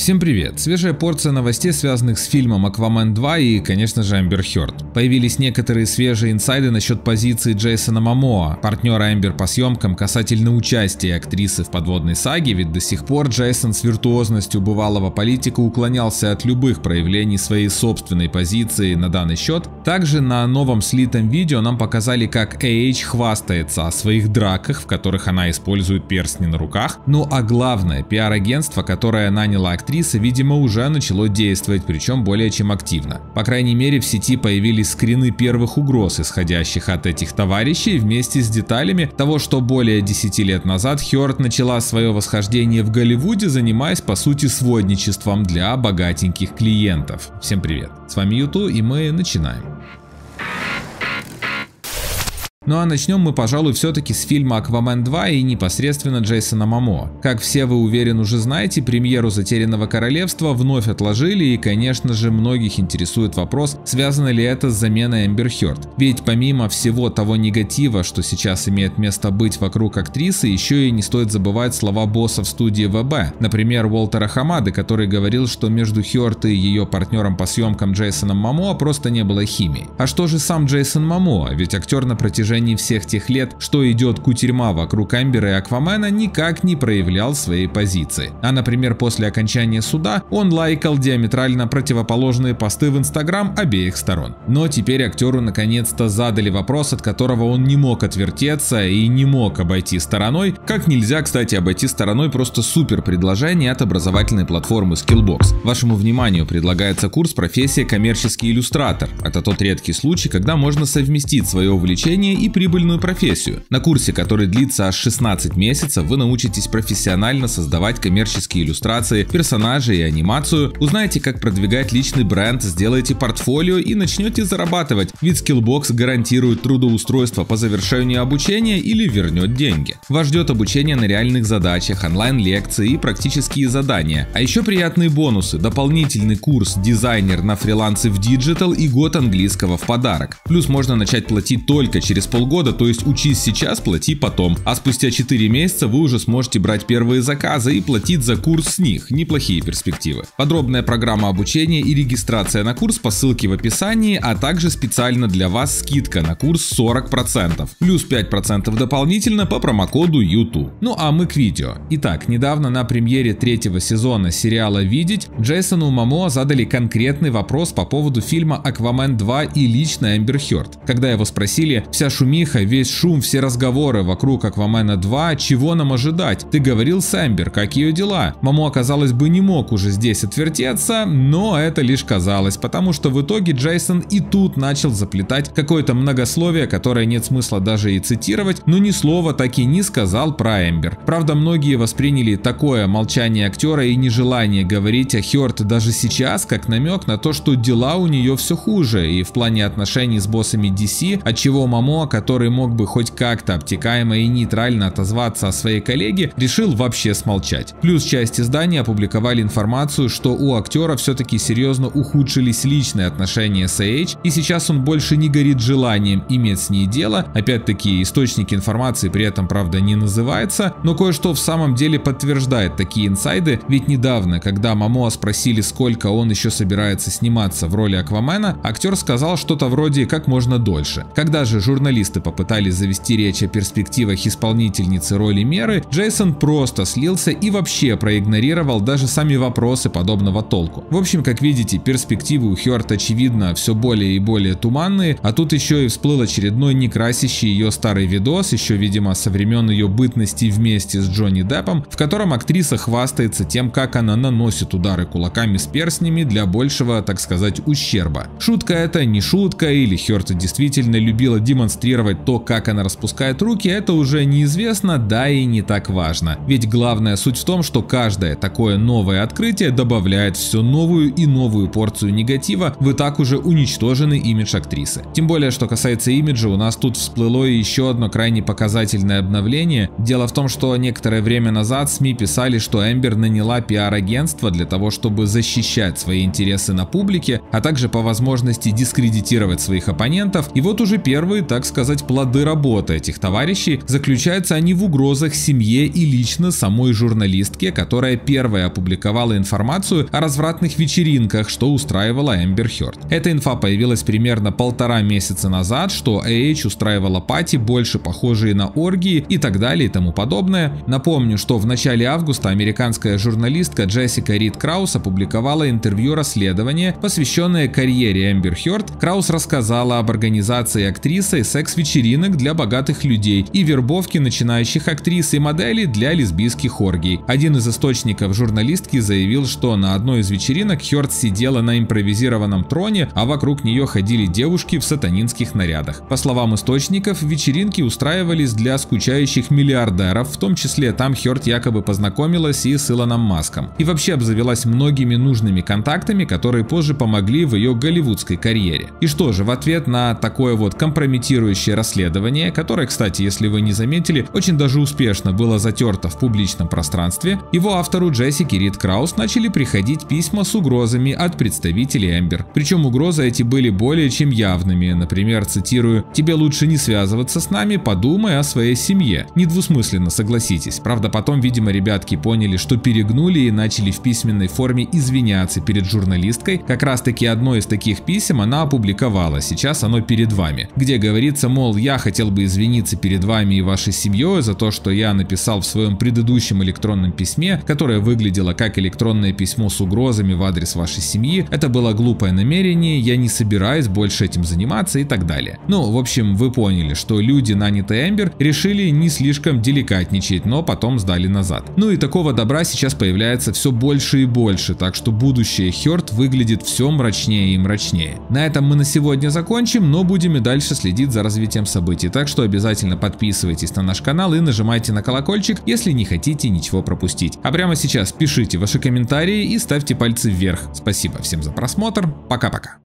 Всем привет! Свежая порция новостей, связанных с фильмом «Аквамен 2» и, конечно же, Эмбер Хёрд. Появились некоторые свежие инсайды насчет позиции Джейсона Мамоа, партнера Эмбер по съемкам касательно участия актрисы в подводной саге, ведь до сих пор Джейсон с виртуозностью бывалого политика уклонялся от любых проявлений своей собственной позиции на данный счет. Также на новом слитом видео нам показали, как AH хвастается о своих драках, в которых она использует перстни на руках. Ну а главное, пиар-агентство, которое наняло актрису актриса, видимо, уже начало действовать, причем более чем активно. По крайней мере, в сети появились скрины первых угроз, исходящих от этих товарищей, вместе с деталями того, что более 10 лет назад Хёрд начала свое восхождение в Голливуде, занимаясь по сути сводничеством для богатеньких клиентов. Всем привет, с вами Юту и мы начинаем. Ну а начнем мы, пожалуй, все-таки с фильма «Аквамен 2» и непосредственно Джейсона Мамо. Как все вы уверен уже знаете, премьеру «Затерянного королевства» вновь отложили и, конечно же, многих интересует вопрос, связано ли это с заменой Эмбер Хёрд. Ведь помимо всего того негатива, что сейчас имеет место быть вокруг актрисы, еще и не стоит забывать слова босса в студии ВБ, например, Уолтера Хамады, который говорил, что между Хёрд и ее партнером по съемкам Джейсоном Мамо просто не было химии. А что же сам Джейсон Мамо? Ведь актер на протяжении протяжении всех тех лет, что идет кутерьма вокруг Амбера и Аквамена, никак не проявлял своей позиции. А, например, после окончания суда он лайкал диаметрально противоположные посты в Инстаграм обеих сторон. Но теперь актеру наконец-то задали вопрос, от которого он не мог отвертеться и не мог обойти стороной, как нельзя, кстати, обойти стороной просто супер предложение от образовательной платформы Skillbox. Вашему вниманию предлагается курс профессия коммерческий иллюстратор. Это тот редкий случай, когда можно совместить свое увлечение и прибыльную профессию. На курсе, который длится аж 16 месяцев, вы научитесь профессионально создавать коммерческие иллюстрации, персонажи и анимацию, узнаете, как продвигать личный бренд, сделаете портфолио и начнете зарабатывать, ведь Skillbox гарантирует трудоустройство по завершению обучения или вернет деньги. Вас ждет обучение на реальных задачах, онлайн-лекции и практические задания. А еще приятные бонусы, дополнительный курс дизайнер на фрилансе в Digital и год английского в подарок. Плюс можно начать платить только через полгода то есть учись сейчас, плати потом. А спустя 4 месяца вы уже сможете брать первые заказы и платить за курс с них. Неплохие перспективы. Подробная программа обучения и регистрация на курс по ссылке в описании, а также специально для вас скидка на курс 40%. Плюс 5% дополнительно по промокоду YouTube. Ну а мы к видео. Итак, недавно на премьере третьего сезона сериала «Видеть» Джейсону Мамо задали конкретный вопрос по поводу фильма «Аквамен 2» и лично Эмбер Хёрд. Когда его спросили, вся шумиха весь шум, все разговоры вокруг Аквамена 2, чего нам ожидать? Ты говорил с Эмбер, как ее дела? Мамо, оказалось бы, не мог уже здесь отвертеться, но это лишь казалось, потому что в итоге Джейсон и тут начал заплетать какое-то многословие, которое нет смысла даже и цитировать, но ни слова так и не сказал про Эмбер. Правда, многие восприняли такое молчание актера и нежелание говорить о Хёрд даже сейчас, как намек на то, что дела у нее все хуже, и в плане отношений с боссами DC, от чего Мамо который мог бы хоть как-то обтекаемо и нейтрально отозваться о своей коллеге, решил вообще смолчать. Плюс часть издания опубликовали информацию, что у актера все-таки серьезно ухудшились личные отношения с AH, и сейчас он больше не горит желанием иметь с ней дело. Опять-таки, источник информации при этом, правда, не называется, но кое-что в самом деле подтверждает такие инсайды, ведь недавно, когда Мамоа спросили, сколько он еще собирается сниматься в роли Аквамена, актер сказал что-то вроде «как можно дольше». Когда же журналист журналисты попытались завести речь о перспективах исполнительницы роли Меры, Джейсон просто слился и вообще проигнорировал даже сами вопросы подобного толку. В общем, как видите, перспективы у Хёрд очевидно все более и более туманные, а тут еще и всплыл очередной некрасящий ее старый видос, еще видимо со времен ее бытности вместе с Джонни Деппом, в котором актриса хвастается тем, как она наносит удары кулаками с перстнями для большего, так сказать, ущерба. Шутка это не шутка, или Хёрд действительно любила демонстрировать контролировать то, как она распускает руки, это уже неизвестно, да и не так важно. Ведь главная суть в том, что каждое такое новое открытие добавляет все новую и новую порцию негатива в и так уже уничтоженный имидж актрисы. Тем более, что касается имиджа, у нас тут всплыло еще одно крайне показательное обновление. Дело в том, что некоторое время назад СМИ писали, что Эмбер наняла пиар-агентство для того, чтобы защищать свои интересы на публике, а также по возможности дискредитировать своих оппонентов. И вот уже первые, так сказать, сказать, плоды работы этих товарищей. Заключаются они в угрозах семье и лично самой журналистке, которая первая опубликовала информацию о развратных вечеринках, что устраивала Эмбер Хёрд. Эта инфа появилась примерно полтора месяца назад, что AH устраивала пати, больше похожие на оргии и так далее и тому подобное. Напомню, что в начале августа американская журналистка Джессика Рид Краус опубликовала интервью расследования, посвященное карьере Эмбер Хёрд. Краус рассказала об организации актрисой секс-вечеринок для богатых людей и вербовке начинающих актрис и моделей для лесбийских оргий. Один из источников журналистки заявил, что на одной из вечеринок Хёрд сидела на импровизированном троне, а вокруг нее ходили девушки в сатанинских нарядах. По словам источников, вечеринки устраивались для скучающих миллиардеров, в том числе там Хёрд якобы познакомилась и с Илоном Маском. И вообще обзавелась многими нужными контактами, которые позже помогли в ее голливудской карьере. И что же, в ответ на такое вот компрометирующее расследование, которое, кстати, если вы не заметили, очень даже успешно было затерто в публичном пространстве, его автору Джессики Рид Краус начали приходить письма с угрозами от представителей Эмбер. Причем угрозы эти были более чем явными, например, цитирую, «Тебе лучше не связываться с нами, подумай о своей семье». Недвусмысленно, согласитесь. Правда, потом, видимо, ребятки поняли, что перегнули и начали в письменной форме извиняться перед журналисткой. Как раз таки одно из таких писем она опубликовала, сейчас оно перед вами, где говорится, мол, я хотел бы извиниться перед вами и вашей семьей за то, что я написал в своем предыдущем электронном письме, которое выглядело как электронное письмо с угрозами в адрес вашей семьи. Это было глупое намерение, я не собираюсь больше этим заниматься и так далее. Ну, в общем, вы поняли, что люди, нанятые Эмбер, решили не слишком деликатничать, но потом сдали назад. Ну и такого добра сейчас появляется все больше и больше, так что будущее Хёрд выглядит все мрачнее и мрачнее. На этом мы на сегодня закончим, но будем и дальше следить за развитием событий, так что обязательно подписывайтесь на наш канал и нажимайте на колокольчик, если не хотите ничего пропустить. А прямо сейчас пишите ваши комментарии и ставьте пальцы вверх. Спасибо всем за просмотр, пока-пока.